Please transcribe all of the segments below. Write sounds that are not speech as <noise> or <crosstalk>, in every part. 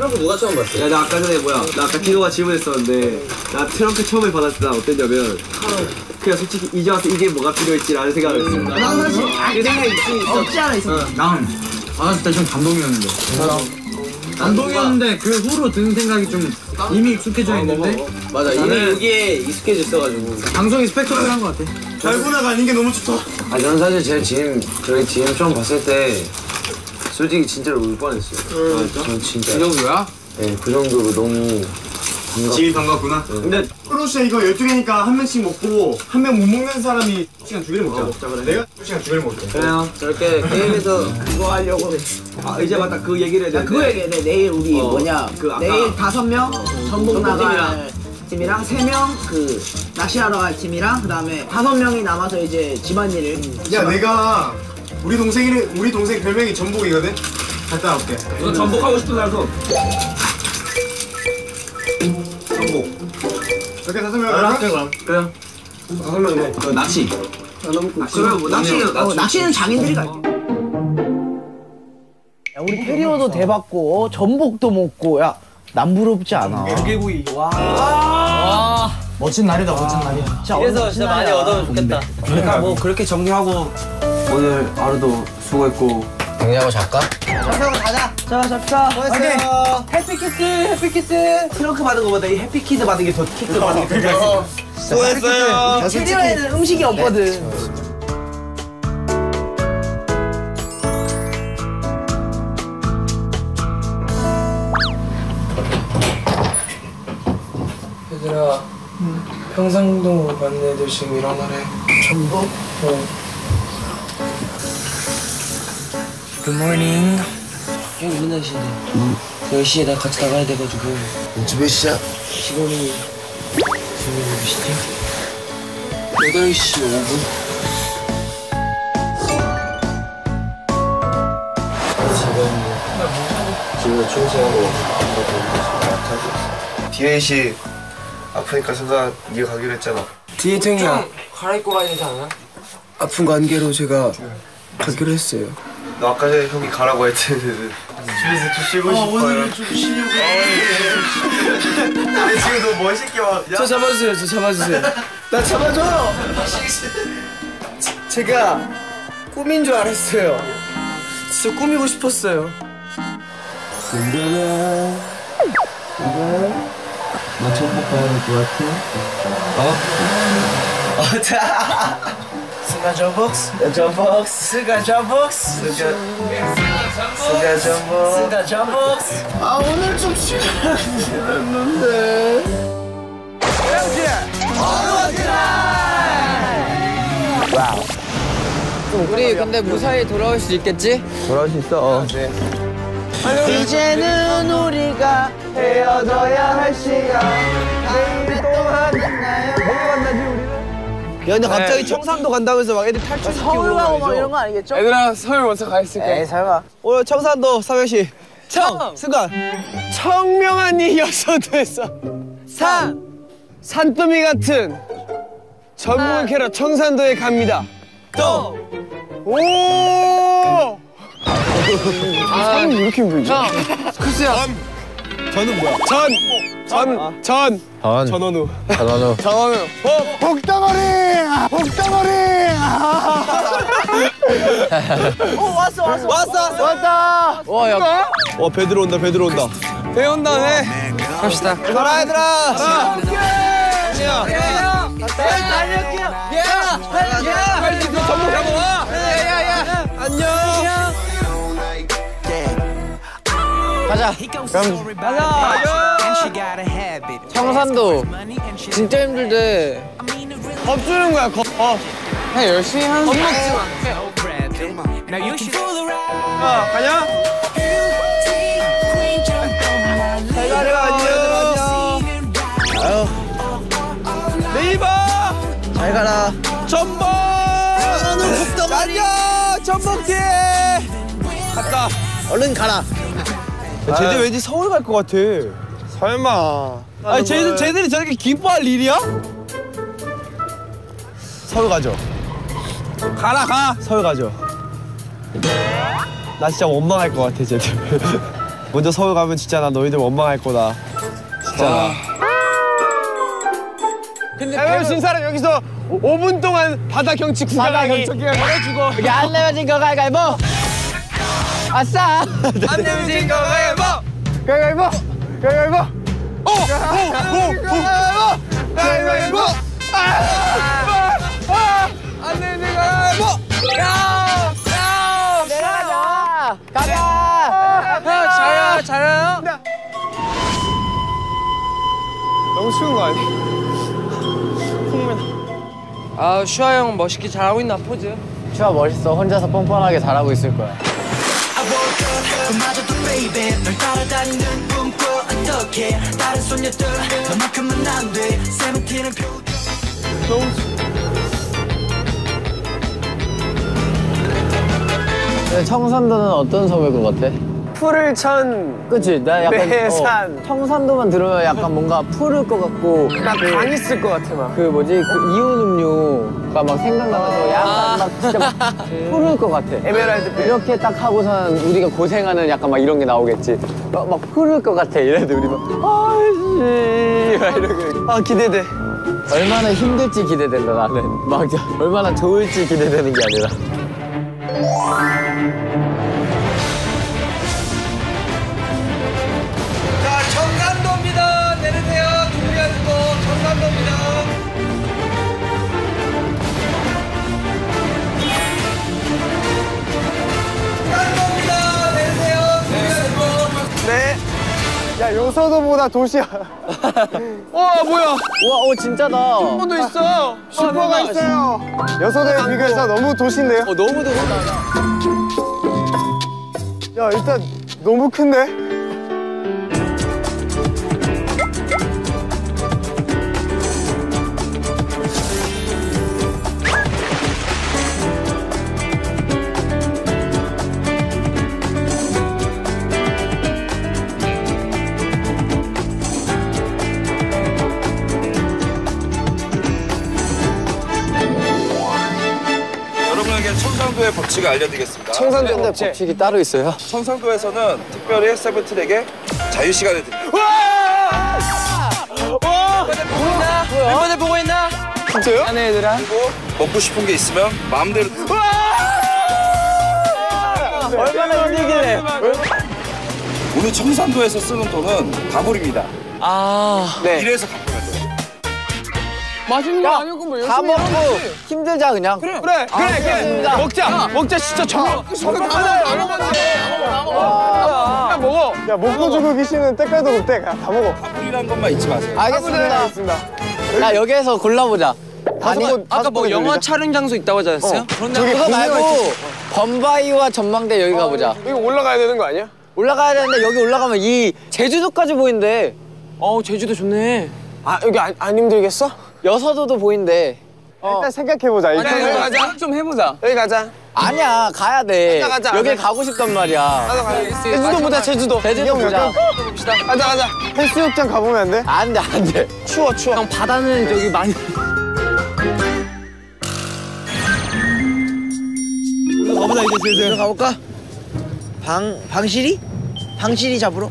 트렁크 누가 처음 봤어? 야, 나 아까 전에 뭐야? 나 아까 기도가 질문했었는데 나 트렁크 처음에 받았을 때 어땠냐면 그냥 솔직히 이제 와서 이게 뭐가 필요했지라는 생각을 했어. 난 사실 그 생각이 있- 없지 않아 있어. 난 받았을 때 좀 감동이었는데. 감동이었는데 그 후로 드는 생각이 좀 이미 익숙해져 있는데 맞아 이미 여기에 익숙해졌어가지고 방송이 스펙터클한 것 같아. 아, 저는 사실 제 지금 저희 지금 처음 봤을 때 솔직히 진짜로 울 뻔했어요. 아, 전 진짜. 이 정도야? 네, 그 정도로 너무 지금 반갑구나. 근데 프로시아 이거 12개니까 한 명씩 먹고 한 명 못 먹는 사람이 시간 두 개를 먹자. 먹자 그래. 내가 두 시간 두 개를 먹게. 그래요. 저렇게 게임에서 그거 하려고 아, 이제 맞다 그 얘기를 해야 야, 그거 되는데. 얘기해. 내일 우리 어, 뭐냐. 그 아까- 내일 다섯 명 전북 전북 나갈 팀이랑 세 명 그 낚시하러 갈 팀이랑 그다음에 다섯 명이 남아서 이제 집안일을. 야 내가 우리 동생이 우리 동생 별명이 전복이거든. 갔다 올게. 너 전복하고 싶은 사람 손. 전복. 이렇게 다섯 명 갈까? 그래요. 다섯 명이네. 그 낚시. 그러면 뭐 낚시는 어, 낚시는 장인들이 갈게. 야, 우리 페리오도 대받고 어, 전복도 먹고 야 남부럽지 않아. 조개구이. 멋진 날이다 멋진 날이야. 그래서 진짜 많이 얻으면 좋겠다 그러니까 뭐 그렇게 정리하고 오늘 하루도 수고했고. 정리하고 잘까? 자, 잡자. 수고했어요. 해피키스, 해피키스. 트렁크 받은 거보다 이 해피키드 받은 게 더 키드 받은 게더 좋았어. 수고했어요. 페리오에는 음식이 없거든. 얘들아 평상도 맞는 애들 지금 일어나래 전부? 어 굿모닝 형 이른 날씨인데 10시에 나 같이 나가야 돼가지고 집에 시작. 시간이 지금 몇 시지? 8시 5분 디에이씨 아프니까 생각 네가 가기로 했잖아. 디에탱이야 갈아입고 가야 되지 않아? 아픈 관계로 제가 가기로 했어요 너 아까 전에 형이 가라고 했는데 집에서 좀 쉬고 싶어요. 오늘 좀 쉬려고. 근데 지금 너 멋있게 막. 저 잡아주세요 저 잡아주세요. 나 잡아줘! 제- 제가 꿈인 줄 알았어요. 진짜 꾸미고 싶었어요. 스가 저벅스 스가 저벅스 스가 저벅스 스가 스가 저벅스 스가 저벅스 아 오늘 좀 싫었는데. 우리 근데 무사히 돌아올 수 있겠지? 이제는 우리가 헤어져야 할 시간. 내일 또 만나요. 야 근데 갑자기 청산도 간다면서 막 애들 탈출 서울 가고 막 이런 거 아니겠죠? 얘들아 서울 먼저 가 있을게 에이 설마. 오늘 청산도 삼행시 청 승관 청명한 이 여서도에서 산 산더미 같은 전국의 캐러 청산도에 갑니다 또 오! 아, 사람 왜 이렇게 힘들지? 크스야 저는 뭐야? 전! 전! 전! 전! 전원우. 전원우. <laughs> 전원우. 복! 복덩어리! 복덩어리! 오 왔어 왔어. 왔어 왔어. 왔다! 와 야. 와 배 들어온다 배 들어온다. 배 온다 배. 갑시다. 가라 얘들아. 가라. 달릴게요. 빨리 너 전복 잡아와. 야 야 야 안녕. 가자 청산도 진짜 힘들대. 겁주는 거야 겁 어. 그냥 열심히 하는 겁 먹지 마. 가냐? 잘 가라 안녕 아유. 네이버! 잘 가라. 전복 안녕 전복티 갔다 얼른 가라. 쟤들 왠지 서울 갈 것 같아 설마. 아니 쟤들, 쟤들이 저렇게 기뻐할 일이야? 서울 가죠. 가라 가. 서울 가죠. 나 진짜 원망할 것 같아 쟤들. <laughs> 먼저 서울 가면 진짜 나 너희들 원망할 거다. 진짜. 근데 배우 신 사람 여기서 5분 동안 바다 경치 구경하기 해주고. 여기 안 내면 거 가위바위보 아싸 안 내면 거 가위바위보 가위바위보 가위바위보 오오오 오 가위바위보 안 내면 가위바위보 야! 야! 내려가자 가자. 자야 자야. 너무 쉬운 거 아니야? 아 슈아 형 멋있게 잘하고 있나 포즈? 슈아 멋있어. 혼자서 뻔뻔하게 잘하고 있을 거야. 그마저도 baby. 널 따라다니는 꿈꿔 어떡해 다른 소녀들 너만큼은 안돼 세븐틴은 표정 청산도는 어떤 섬일 것 같아? 풀을 천 그치 나 약간 매산. 어, 청산도만 들으면 약간 뭔가 푸를 것 같고. 나강 있을 것 같아 막. 그 뭐지? 그 이온 음료가 막 생각나면서 약간 막 진짜 막 푸를 것 같아. 에메랄드 배. 이렇게 딱 하고선 우리가 고생하는 약간 막 이런 게 나오겠지. 막, 막 푸를 것 같아 이래도 우리 막 아이씨. 막 이렇게 아 기대돼. 얼마나 힘들지 기대된다 나는. 막 저- 얼마나 좋을지 기대되는 게 아니라 야 여서도보다 도시야. <laughs> 와 뭐야? 우와 오 진짜다 슈퍼도 있어. 슈퍼가 있어요. 여서도에 비교해서 너무 도시인데요? 어 너무 더운다 야 일단 너무 큰데? 법칙을 알려드리겠습니다. 청산도 법칙이 따로 있어요? 청산도에서는 특별히 세븐틴에게 자유 시간을 드립니다. 멤버들 보고 있나? 진짜요? 안에 얘들아 그리고 먹고 싶은 게 있으면 마음대로 얼마나 힘들길래 오늘 청산도에서 쓰는 돈은 다불입니다. 아 네. 이래서 돼요. 맛있는 거 아니고 뭐다 열심히 먹고 해야지. 힘들자 그냥. 그래 그래 그래 먹자 먹자 진짜 정말 많아요 여러분들 야 먹어. 야 먹고 주고 계시는 때깔도 못돼 다 먹어. 다불이란 것만 잊지 마세요. 알겠습니다. 야 여기에서 골라보자. 아니 아까 뭐 영화 촬영 장소 있다고 하지 않았어요? 그거 말고 범바이와 전망대 여기 가보자. 이거 올라가야 되는 거 아니야? 올라가야 되는데 여기 올라가면 이 제주도까지 보인대 어 제주도 좋네. 아 여기 안, 안 힘들겠어? 여서도도 보인대. 일단 생각해보자. 일단 여기 가자 좀 해보자. 여기 가자. 아니야 가야 돼. 가자, 가자, 가자. 가고 싶단 말이야. 가자 가자. 제주도 보자 제주도. 제주도 보자. 가자 가자. 헬스욕장 가보면 안 돼? 안 돼 안 돼. 추워 추워. 형 바다는 저기 많이 가보자 이제 슬슬 가볼까? 방 방실이? 방실이 잡으러?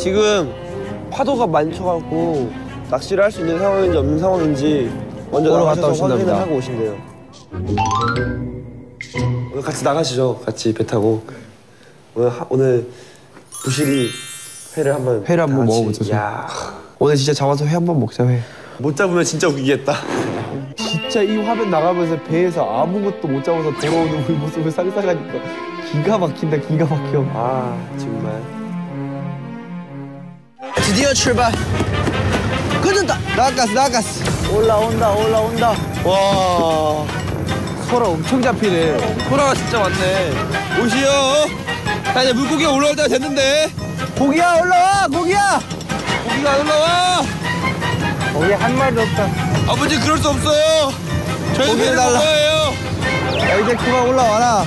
지금 파도가 많쳐갖고 낚시를 할 수 있는 상황인지 없는 상황인지 먼저 나가셔서 확인을 하고 오신대요. 오늘 같이 나가시죠. 같이 배 타고 오늘 하- 오늘 부실이 회를 한번 회를 한번 먹어보자. 야 오늘 진짜 잡아서 회 한 번 먹자 회. 못 잡으면 진짜 웃기겠다. <laughs> 진짜 이 화면 나가면서 배에서 아무것도 못 잡아서 돌아오는 우리 모습을 상상하니까 기가 막힌다 기가 막혀. 아 정말. 드디어 출발. 끊는다 나갔어 나갔어. 올라온다 올라온다. 와 소라 엄청 잡히네. 소라가 진짜 많네. 오시오. 자 이제 물고기가 올라올 때가 됐는데. 고기야 올라와 고기야. 고기가 안 올라와. 고기 한 마리도 없다. 아버지 그럴 수 없어요. 저희 고기를 배를 달라. 먹어요. 야 이제 그만 올라와라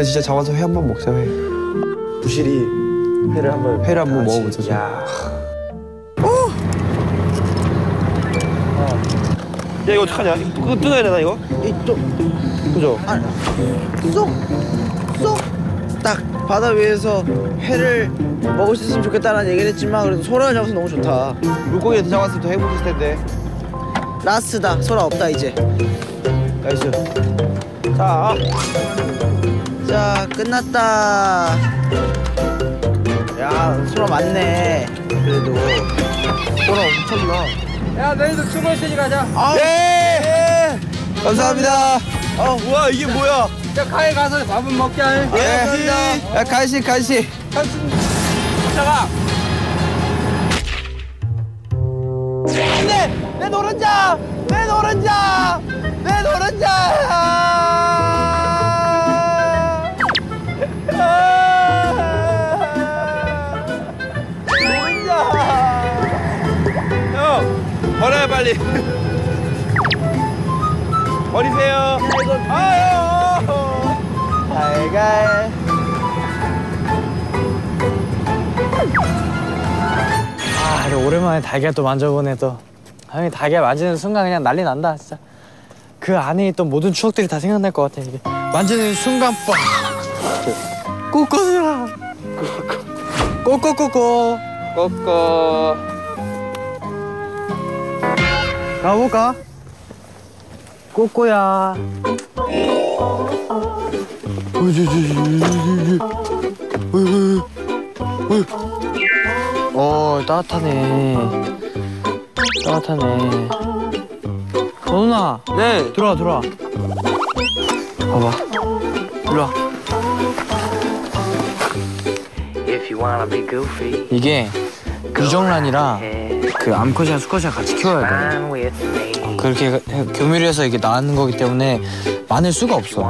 오늘 진짜 잡아서 회 한 번 먹자 회. 부실이 회를 한번 회를 한번 먹어보자. 좀. 야. 야 이거 어떡하냐? 이거 뜯어야 되나 이거? 이쪽 그죠? 아, 쏙쏙딱 바다 위에서 회를 먹을 수 있으면 좋겠다는 얘기를 했지만 그래도 소라를 잡아서 너무 좋다 물고기를 더 잡았으면 더 행복했을 텐데. last다 소라 없다 이제 nice. 자. 자 끝났다. 야 소라 많네. 그래도 소라 엄청 나. 야 너희도 출발 시지 가자. 예! 감사합니다. 어, 우와 이게 뭐야? 자 가에 가서 밥은 먹자. 예. 야 간식 간식. 자가. 내 노른자! 내 노른자! 내 노른자! 형 버려요 빨리. 버리세요. 아유. 달걀. 아 그래, 오랜만에 달걀 또 만져보네 또. 형이 달걀 만지는 순간 그냥 난리 난다 진짜. 그 안에 있던 모든 추억들이 다 생각날 것 같아 이게. 만지는 순간 빡. 꼬꼬스라. 꼬꼬 꼬꼬. 꼬꼬. 가볼까? 꼬꼬야. 어 따뜻하네. 따뜻하네. 전훈아. 네. 들어와 들어와. 봐봐. 일로 와. 이게 유정란이라 그 암컷이랑 수컷이랑 같이 키워야 돼. 그렇게 해- 교미를 해서 이게 나는 거기 때문에 많을 수가 없어.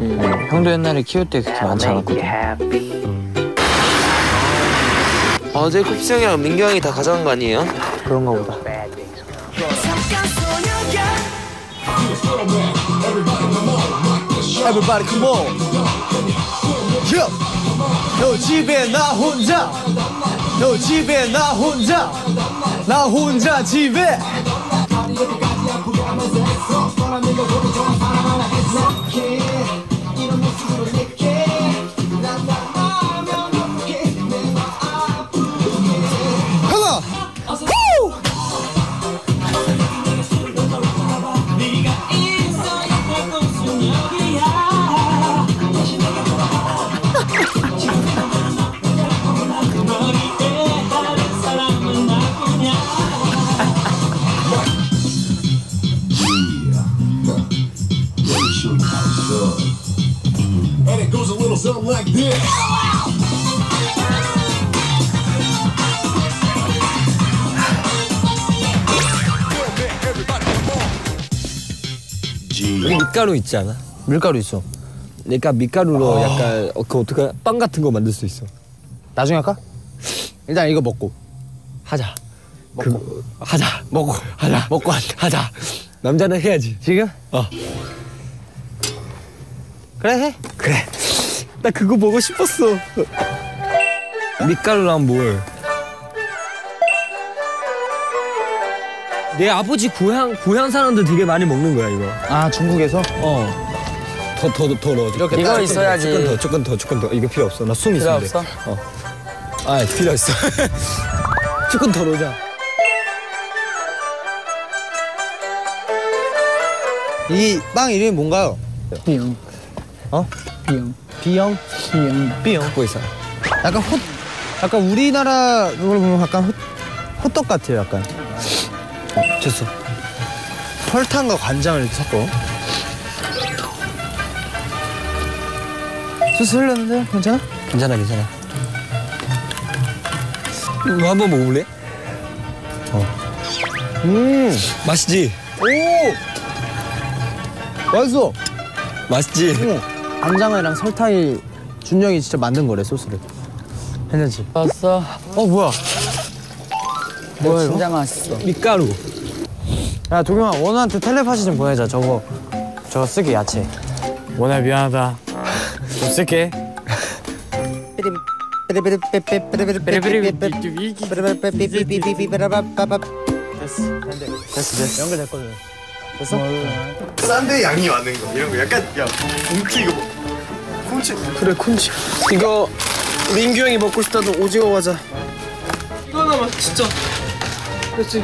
음, 형도 옛날에 키울 때 그렇게 많지 않았거든. 어제 형이랑 민규 형이 다 가져간 거 아니에요? 그런가 보다. Everybody come on. Yo. 너 집에 나 혼자. 너 집에 나 혼자. 나 혼자 집에. And it goes a little something like this. 밀가루 있지 않아? 밀가루 있어. 그러니까 밀가루로 약간 어, 그 어떻게 빵 같은 거 만들 수 있어. 나중에 할까? 일단 이거 먹고. 하자. 그 하자. 먹고 하자. 먹고 하자. 하자. 남자는 해야지. 지금? 어. 그래 해. 그래. 나 그거 보고 싶었어. 밀가루랑 뭘? 내 아버지 고향 고향 사람들 되게 많이 먹는 거야 이거. 아 중국에서? 어. 더 더 더 넣어. 이렇게 이거 조금 있어야지. 더, 조금 더 조금 더 조금 더 이거 필요 없어. 나숨 필요 있는데. 없어? 어. 아 필요 있어. <laughs> 조금 더 넣자. 이 빵 이름이 뭔가요? 비용. 어? 비용. 비영? 비용. 비영. 갖고 있어. 약간 호, 약간 우리나라 그걸 보면 약간 호, 호떡 같아요, 약간. 됐어. 설탕과 간장을 이렇게 섞어. 소스 흘렸는데 괜찮아? 괜찮아 괜찮아. 이거 한번 먹어볼래? 어. 음, 맛있지? 오, 맛있어. 맛있지? 응. 간장이랑 설탕이 준영이 진짜 만든 거래 소스를. 괜찮지? 왔어. 어 뭐야? 뭐야? 진짜 맛있어. 밀가루. 야 도경아 원우한테 텔레파시 좀 보내자 저거 저거 쓰게 야채 원우야 미안하다 좀 쓸게 됐어 됐어 됐어 연결됐거든 됐어? 싼데 양이 많은 거 이런 거 약간 야 뭉치 이거 뭐 콘치 그래 콘치 이거 민규 형이 먹고 싶다던 오징어 과자 이거 하나만 진짜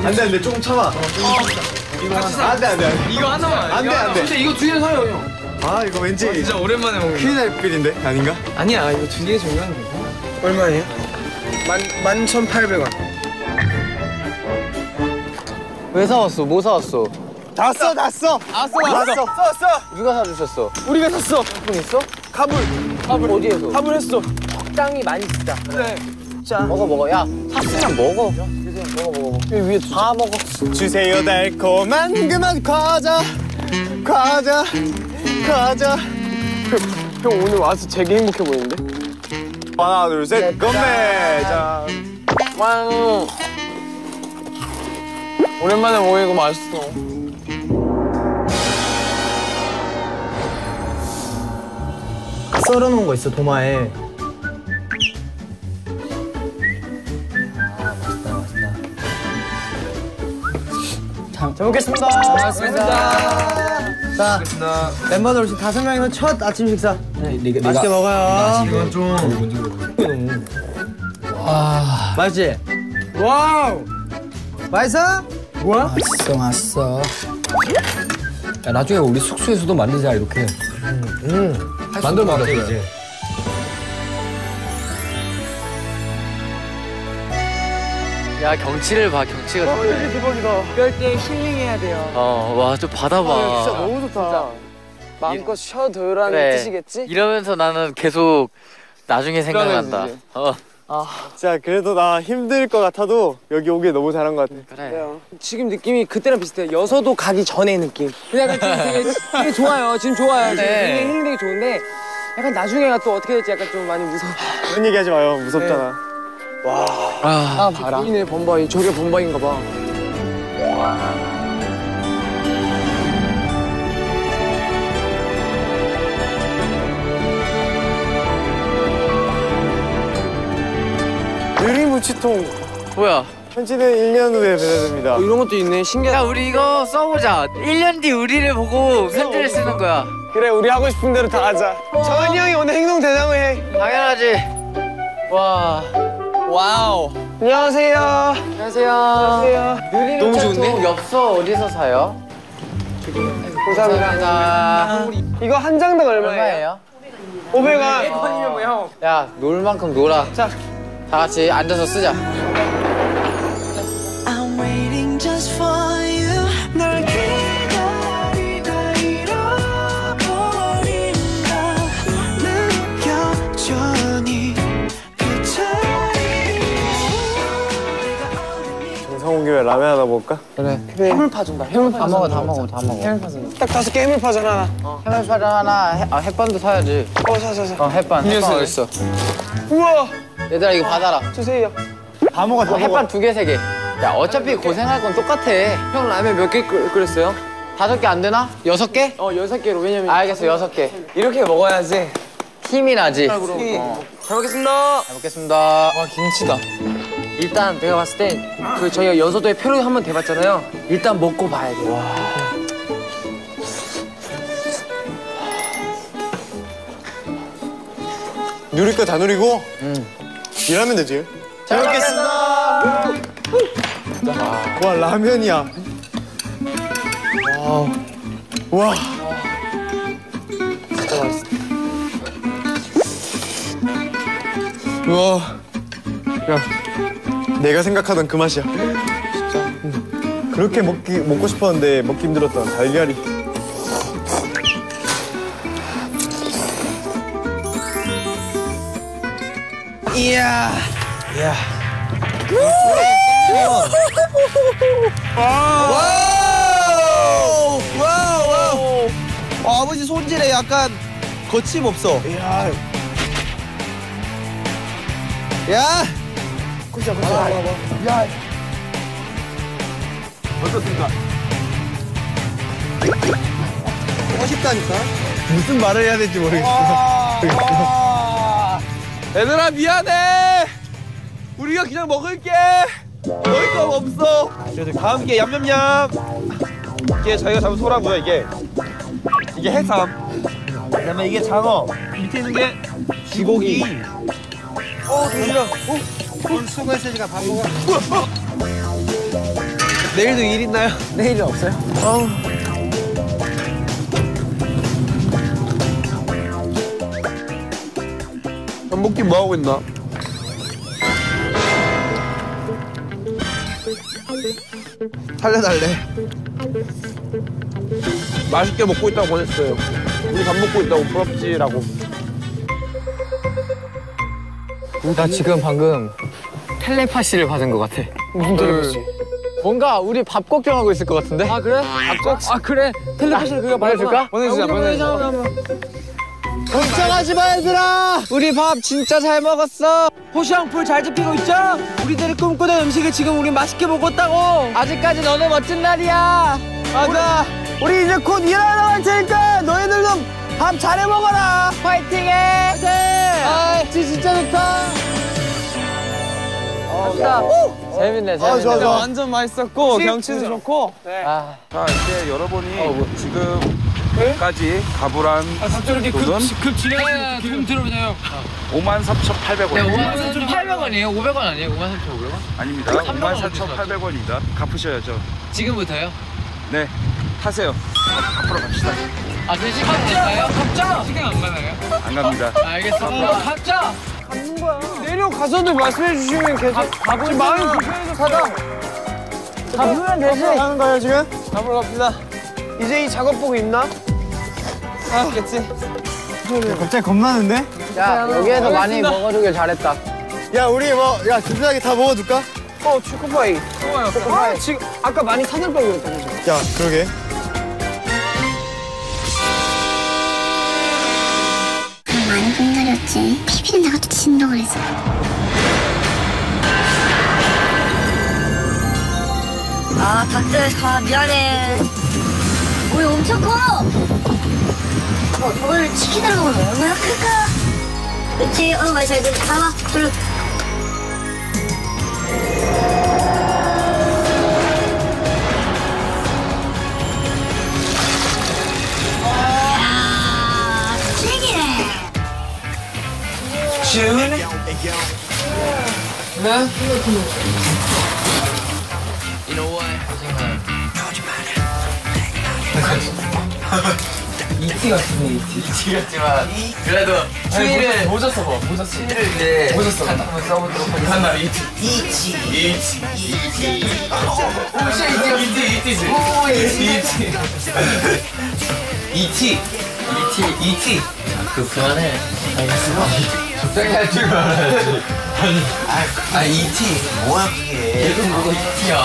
안돼 안돼 조금 참아 이거 하나 안돼 안돼 안돼 이거 하나만 안돼 이거. 안돼 진짜 이거 두 개 사요 형 아 이거 왠지 진짜 오랜만에 먹는 큰일 날 필인데 아닌가? 아니야 이거 두 개 정도는 괜찮아 얼마예요? 만, 만 천팔백 원왜 사왔어? 뭐 사왔어? 다 써, 다 써. 다 써, 다. 써. 써, 써. 누가 사주셨어? 우리가 샀어. 분 있어? 가불. 가불 어디에서? 가불했어. 적당히 많이 쓰자. 그래. 자. 먹어 먹어. 야 샀으면 먹어. 먹어 먹어 먹어. 여기 위에 다 먹어. 주세요 달콤한 그만 과자 과자 과자 형 오늘 와서 되게 행복해 보이는데? 하나 둘 셋 건배 자 왕. 오랜만에 먹으니까 맛있어. 썰어놓은 거 있어 도마에. 잘 먹겠습니다. 잘 먹겠습니다. 자, 멤버들 다섯 명이서 첫 아침 식사. 맛있게 먹어요. 이건 좀 아, 맛있지? 와우! 맛있어? 뭐야? 맛있어 맛있어 야 나중에 우리 숙소에서도 만들자 이렇게 만들어 먹자 이제 야 경치를 봐 경치가 좋네. 대박이다. 이럴 때 힐링해야 돼요. 어와 좀 바다 봐. 아, 진짜 너무 좋다. 마음껏 쉬어도라는 그래. 뜻이겠지? 이러면서 나는 계속 나중에 생각난다. 그 어자 그래도 나 힘들 것 같아도 여기 오길 너무 잘한 것 같아 그래. 지금 느낌이 그때랑 비슷해요. 여서도 가기 전의 느낌. 그냥 약간 지금 되게, 되게 좋아요. 지금 좋아요. 지금 네. 되게 힐링 되게 좋은데 약간 나중에가 또 어떻게 될지 약간 좀 많이 무서워. 그런 얘기 하지 마요 무섭잖아 아, 봐라. 보이네 범바이. 저게 범바인가 봐. 느리무치통 뭐야? 편지는 1년 후에 배달됩니다 어, 이런 것도 있네. 신기하다. 야 우리 이거 써보자. 1년 뒤 우리를 보고 편지를 쓰는 거야. 그래, 우리 하고 싶은 대로 다 하자. 정한이 형이 오늘 행동 대장을 해. 당연하지. 와. wow. 안녕하세요. 안녕하세요. 안녕하세요. 너무 좋은데? 엽서 어디서 사요? 감사합니다. 이거 한 장당 얼마예요? 얼마예요? 500원. 100원이면 뭐야, 형? 야, 놀 만큼 놀아. 자, 다 같이 앉아서 쓰자. I'm waiting just for you 널 기다리다 잃어버린다 느껴져 네그 차이 정상 온 김에 라면 하나 먹을까? 그래. 해물파전다. 해물파전. 다 먹어, 다 먹어, 다 먹어. 해물파전. 딱 다섯 개 해물파전 하나. 해물파전 하나, 해, 아, 햇반도 사야지. 어, 사, 사, 사. 어, 햇반. 햇반 어딨어? 우와. 얘들아, 이거 받아라. 주세요. 다 먹어 다 어, 먹어 햇반 두 개, 세 개. 야, 어차피 고생할 건 똑같아. 형 라면 몇 개 끓였어요? 다섯 개 안 되나? 여섯 개? 어, 여섯 개로. 왜냐면 알겠어, 여섯 개. 이렇게 먹어야지. 힘이 나지? 잘 어. 먹겠습니다. 잘 먹겠습니다. 와, 김치다. 일단 내가 봤을 때그 저희가 여서도에 표를 한번 대봤잖아요. 일단 먹고 봐야 돼요. 누릴 거 다 누리고 일하면 되지. 잘 먹겠습니다. 와 라면이야. 와 진짜 맛있어. 우와. 야 내가 생각하던 그 맛이야. 진짜. 그렇게 먹기 먹고 싶었는데 먹기 힘들었던 달걀이 이야. 이야. wow! wow! wow! 어, 아버지 손질에 약간 거침없어. 야. 야! good shot, good shot. 야. 어떻습니까? 멋있다니까? 무슨 말을 해야 될지 모르겠어 <laughs> 얘들아 미안해. 우리가 그냥 먹을게. 먹을 거 없어. 그래도 다 함께 얌얌얌. 이게 저희가 잡은 소라고요 이게. 이게 해삼. 그다음에 이게 장어. 밑에 있는 게 쥐고기. 어 돌려. 어? 오늘 수고했으니까 밥 먹어. <laughs> 내일도 일 있나요? 내일은 없어요? 전복기 뭐 하고 있나? 살려달래. 맛있게 먹고 있다고 보냈어요. 우리 밥 먹고 있다고 부럽지라고. 나 지금 방금 텔레파시를 받은 것 같아. 무슨 텔레파시? 뭔가 우리 밥 걱정하고 있을 것 같은데? 아 그래? 밥 걱? 아 그래? 텔레파시를 그가 보내줄까? 보내주자, 보내주자. 걱정하지 마 얘들아. 우리 밥 진짜 잘 먹었어. 호시앙풀 잘 잡히고 있죠? 우리들이 꿈꾸던 음식을 지금 우리 맛있게 먹었다고. 아직까지 너네 멋진 날이야. 맞아. 우리, 이제 곧 일하러 갈 테니까 너희들도 밥 잘해 먹어라. 파이팅해. 파이팅. 아, 진짜 좋다. 갑시다. 재밌네, 재밌네. 아, 좋아, 좋아. 완전 맛있었고 경치도 좋고. 아, 자 이제 여러분이 지금 까지 가불한 저렇게 돈은 급 진행하는 금 들어오나요? 5만 3,800원 네, 5만 3,800원이에요? 500원 아니에요? 5만 3,500원? 아닙니다 5만 4,800원입니다 갚으셔야죠 지금부터요? 네 타세요 앞으로 갑시다 아, 대신 갑자! 갑자! 시간 안 가나요? 안 갑니다 알겠습니다. 갑자! 내려가서도 말씀해 주시면 계속 지금 마음이 불편해서 가다. 가보면 되지. 하는 거예요 지금? 잡으러 갑시다. 이제 이 작업복 있나? 아, 그치. 갑자기 겁나는데? 야 여기에서 많이 먹어주길 잘했다. 야 우리 뭐 야 든든하게 다 먹어둘까? 어, 초코파이. 좋아요. 아, 지금 아까 많이 사들 걸 그랬잖아. 야 그러게. 많이 분들였지. 피비는 내가 또 진동을 했어. 아, 닭들, 아, 미안해. 우리 엄청 커! 어, 저걸 치킨으로 먹으면 얼마나 클까? 그치? 어, 맞아. 이거 잡아. 둘. 아, 튀기네. 이티 같은데, 이티. 이티 같지만, 그래도 추위를. 모자 써봐, 모자 써. 추위를 이제. 모자 써. 한번 써보도록 하겠습니다. 하나, 이티. 이티. 이티. 이티. 이티, 이티, 이티지? 오, 이티. 이티. 이티. 이티. 그, 그만해. 알겠어. 적당히 할 줄 알아야지. 아니, 아, 이티. 뭐야, 그게. 얘도 뭐가 이티야.